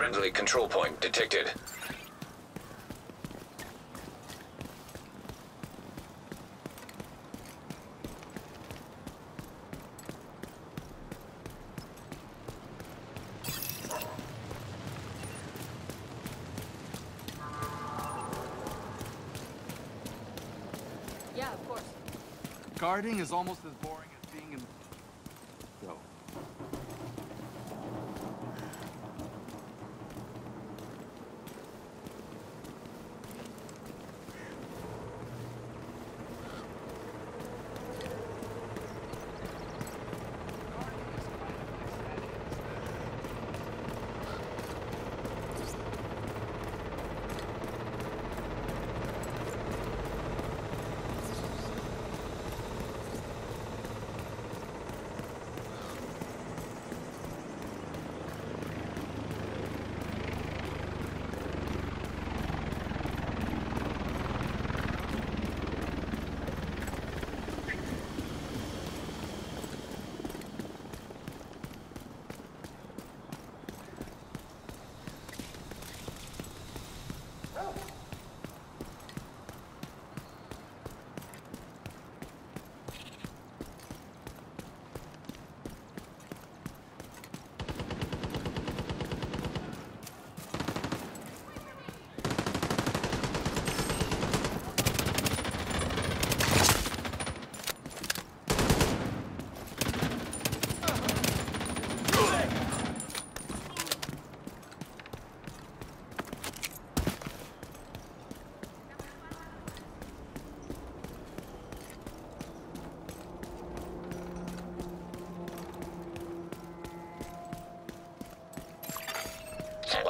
Friendly control point detected. Yeah, of course. Guarding is almost as boring.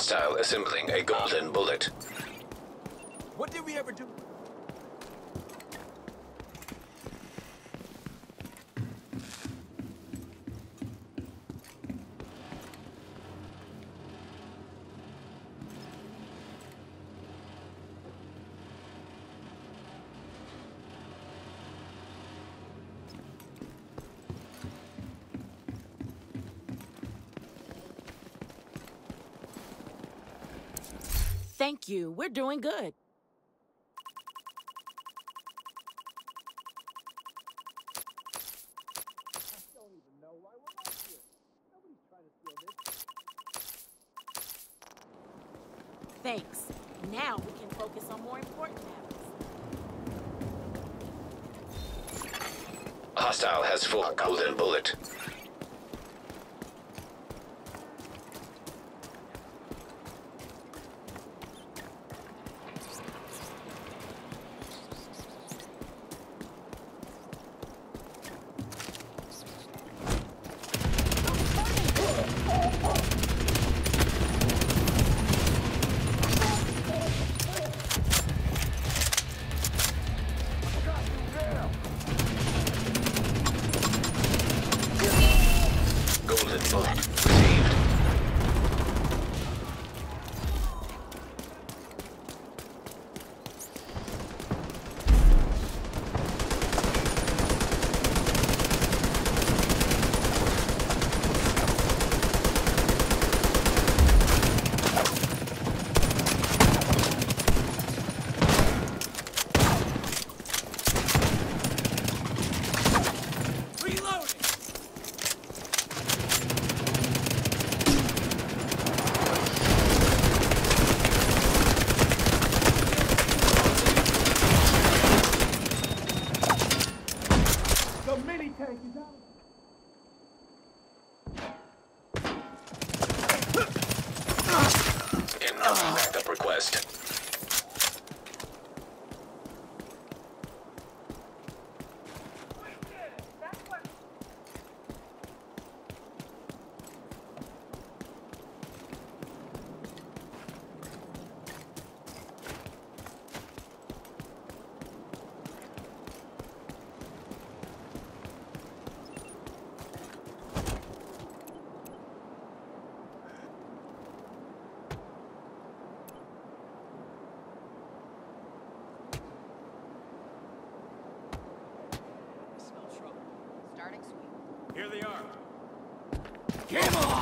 Hostile assembling a golden bullet. What did we ever do? Thank you. We're doing good. Thanks. Now we can focus on more important matters. Hostile has full golden bullet. Golden bullet they are. On!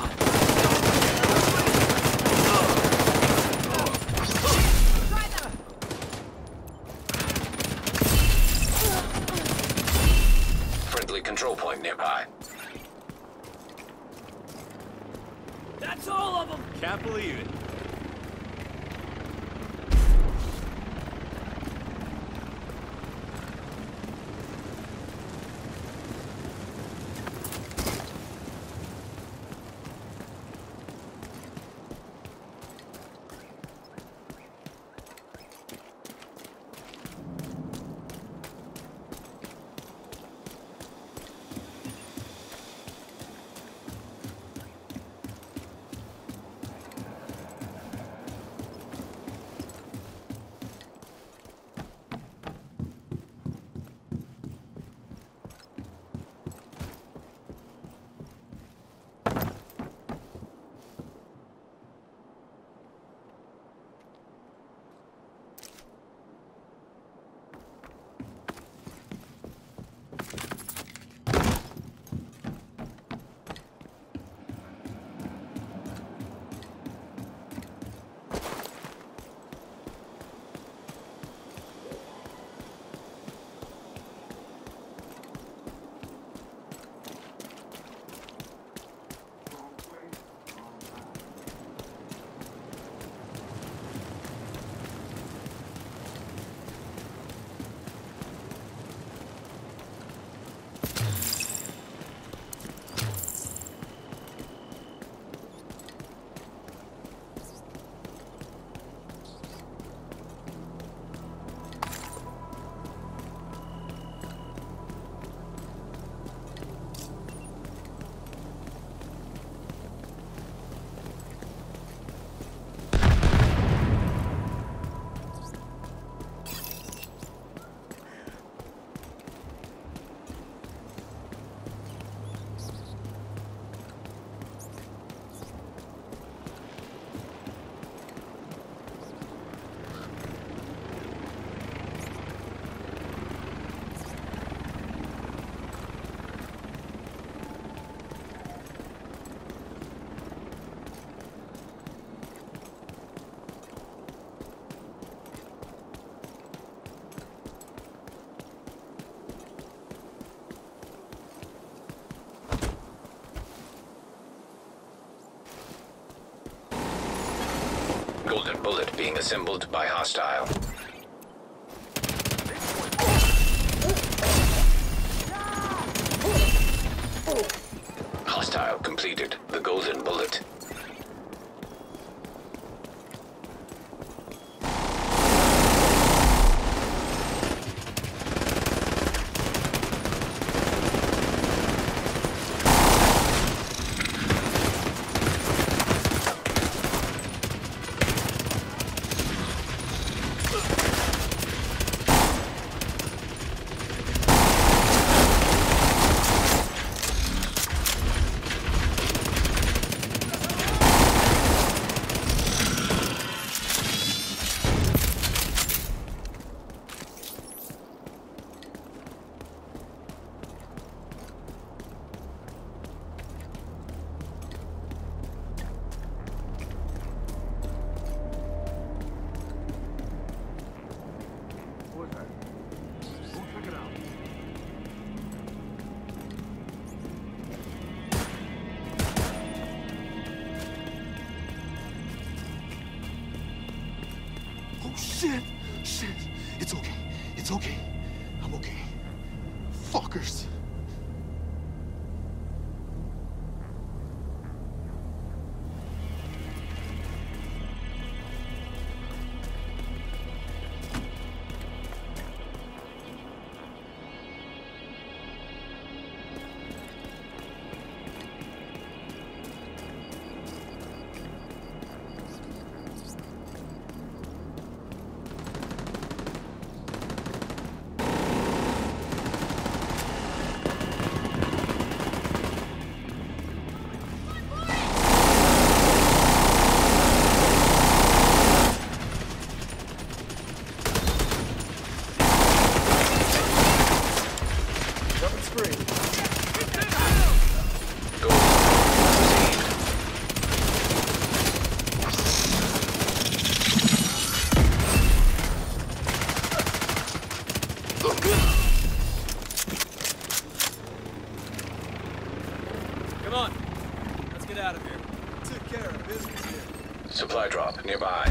Bullet being assembled by hostile. Nearby.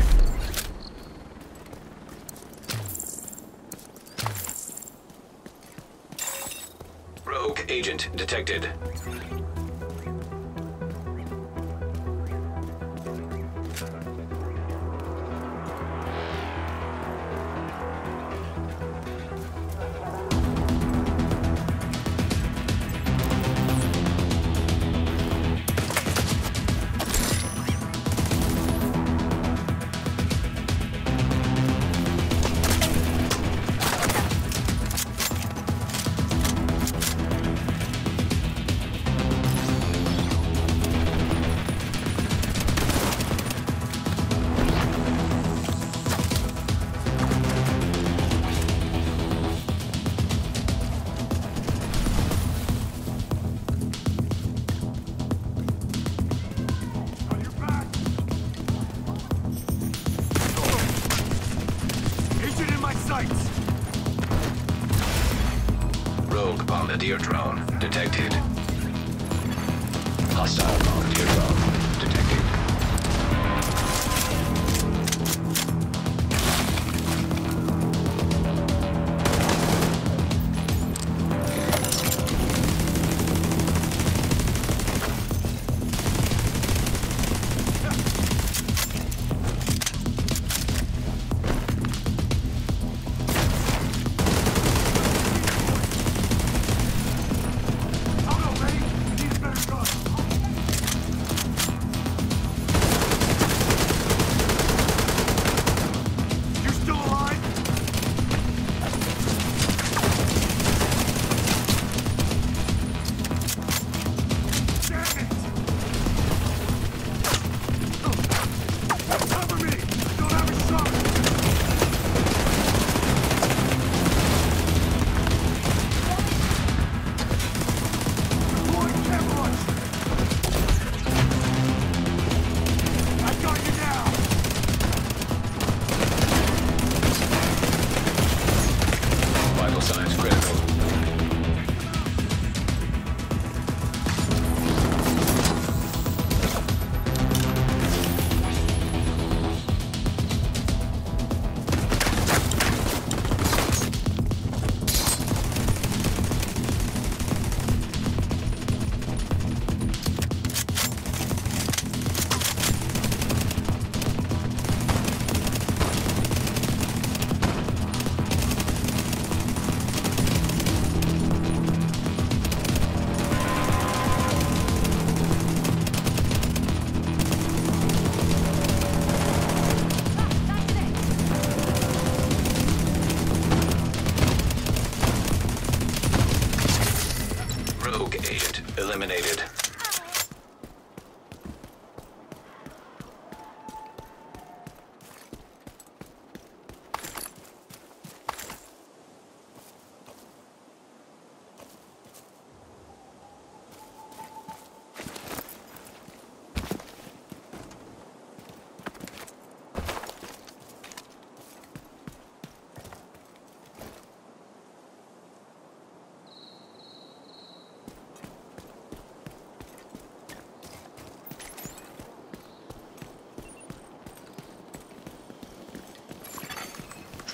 Eliminated.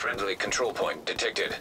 Friendly control point detected.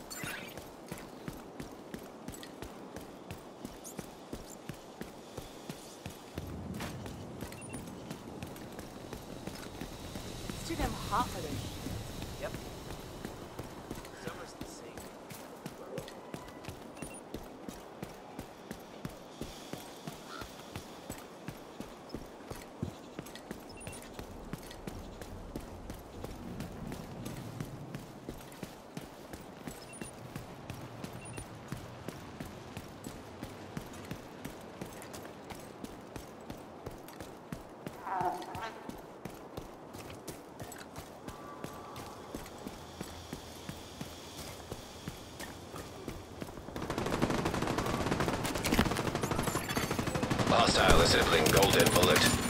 Hostile assembling golden bullet.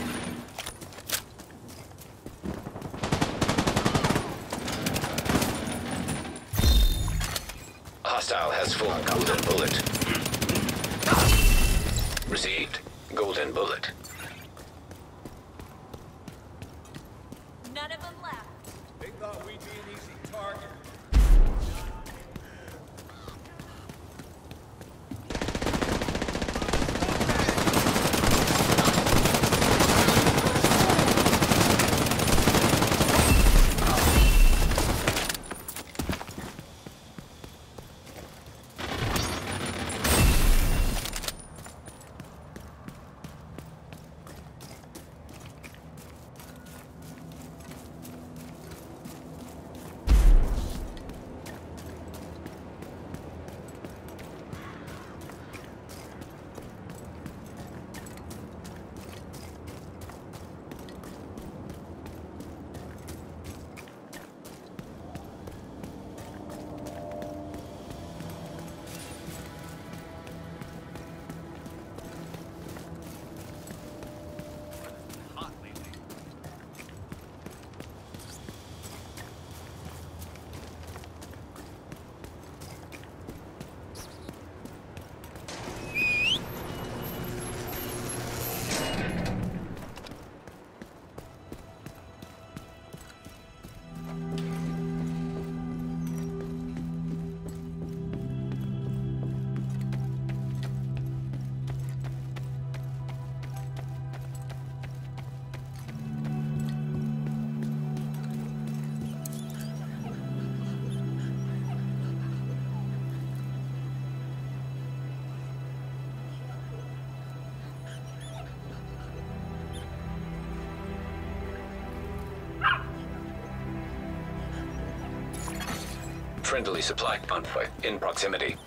Friendly supply convoy in proximity.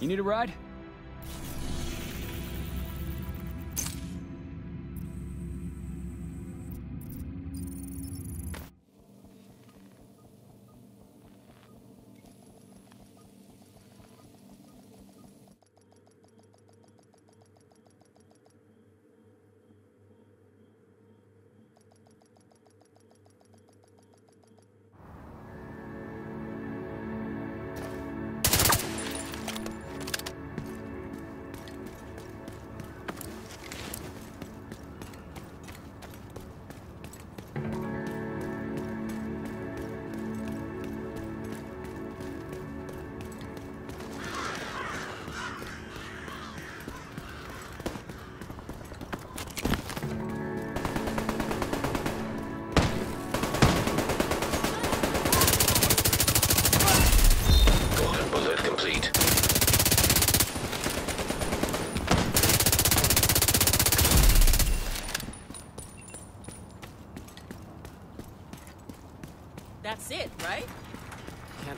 You need a ride?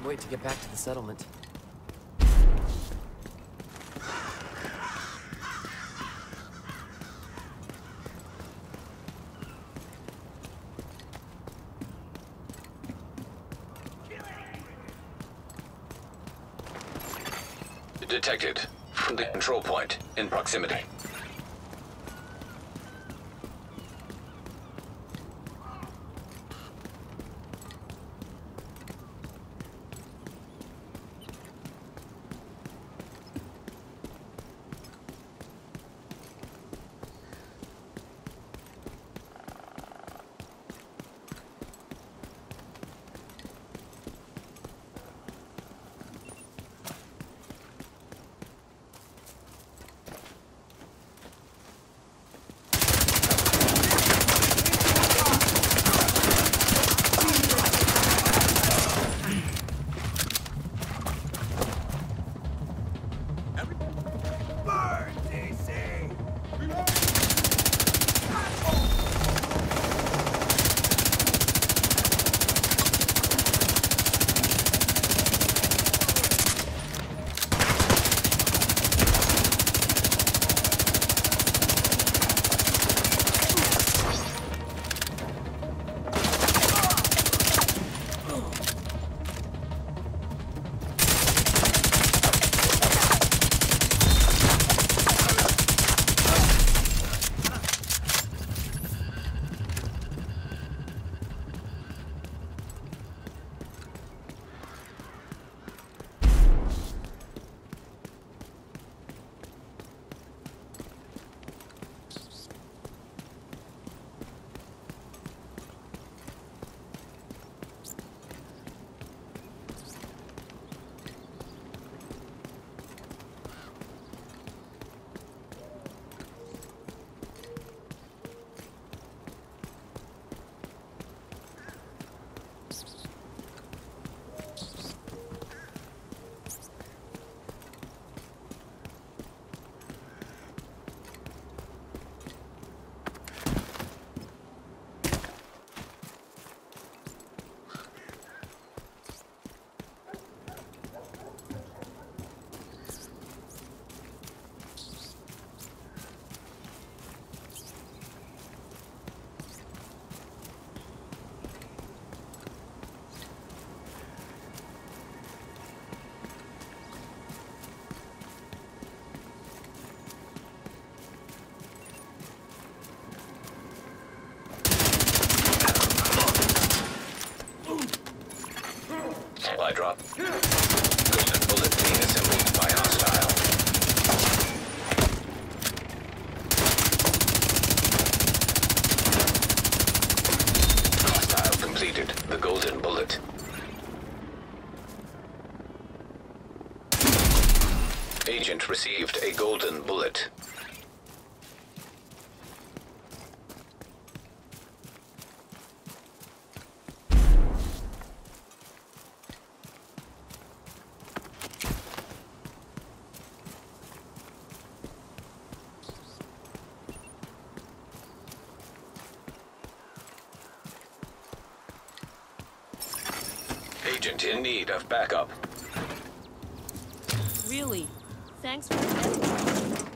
Wait to get back to the settlement. Detected. From the control point in proximity. golden bullet. Agent in need of backup. Really? Thanks for the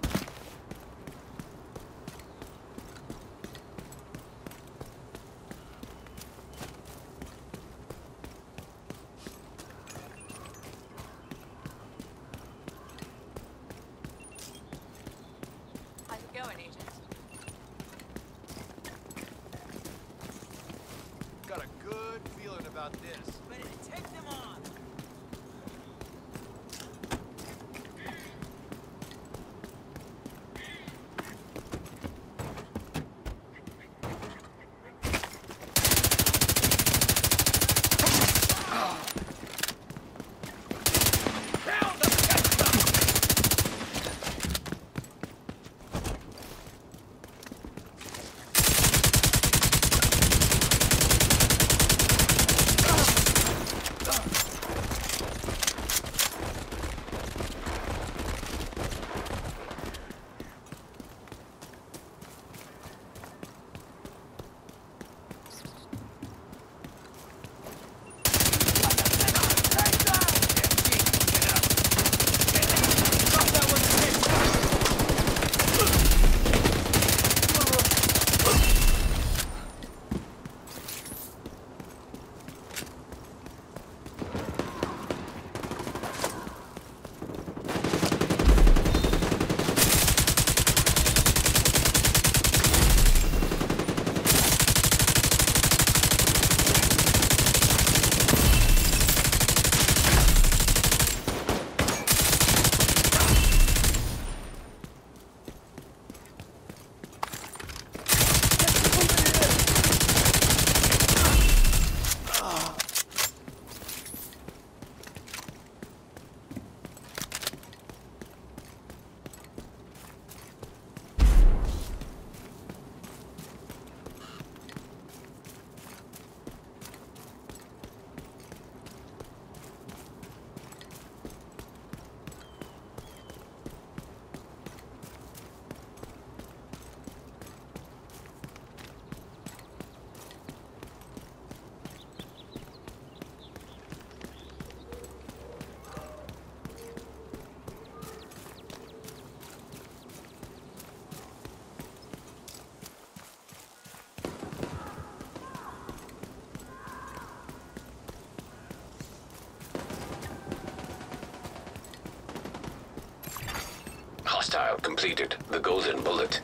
Hostile completed. The golden bullet.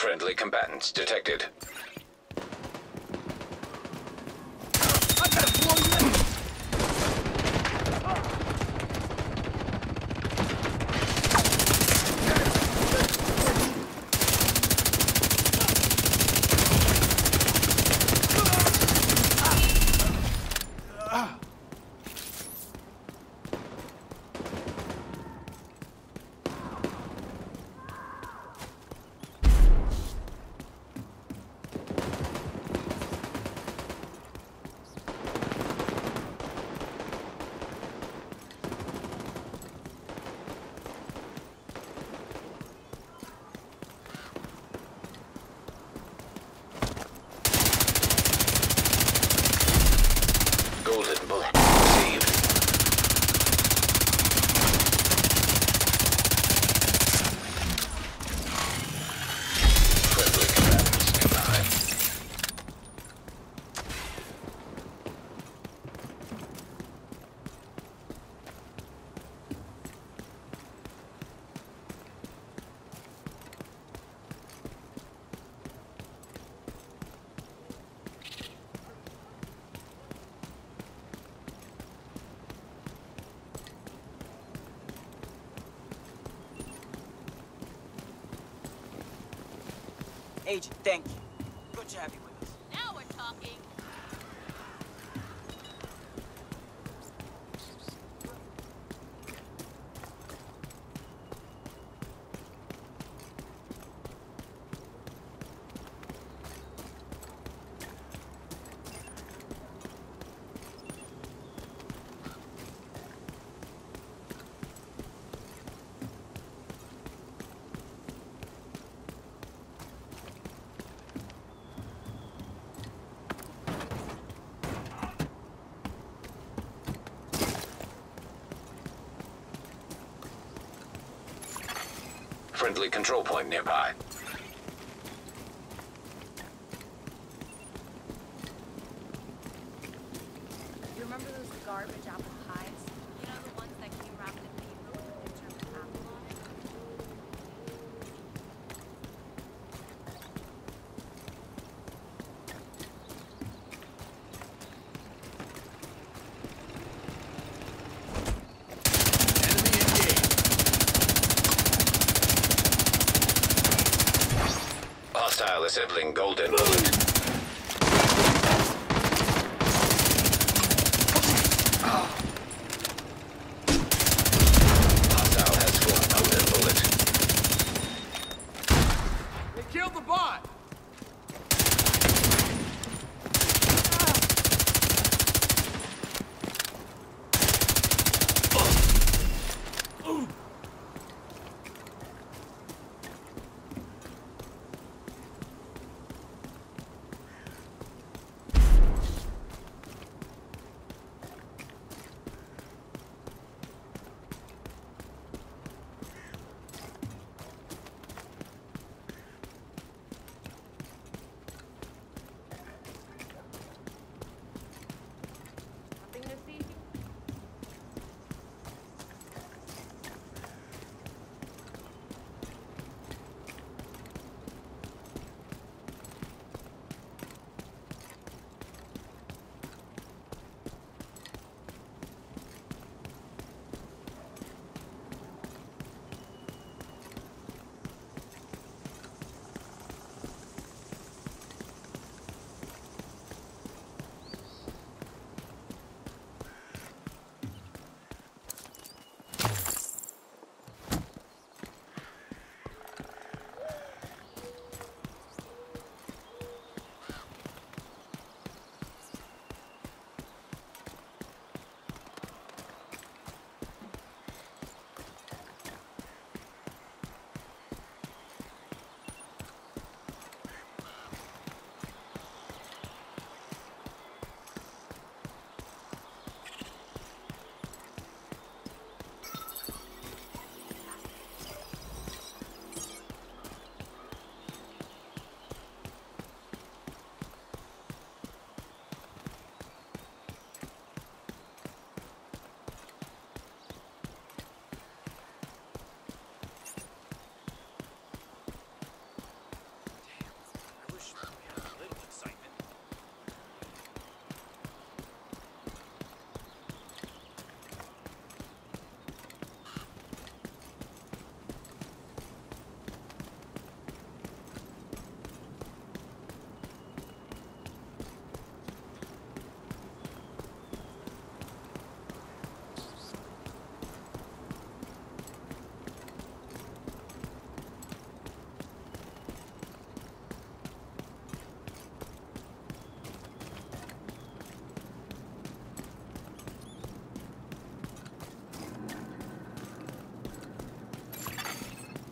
Friendly combatants detected. Golden bullet. Thank you. friendly control point nearby.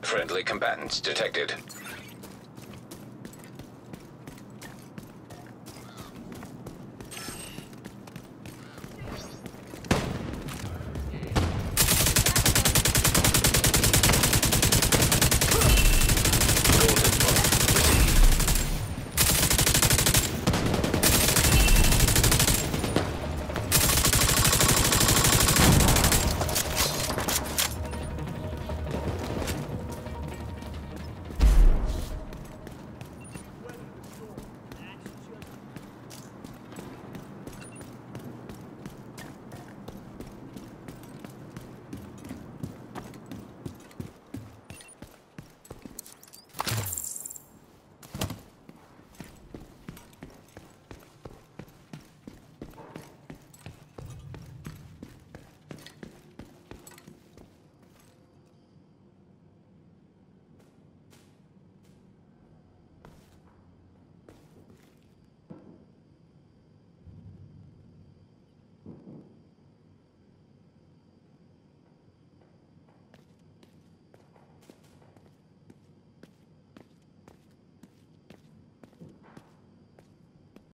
Friendly combatants detected.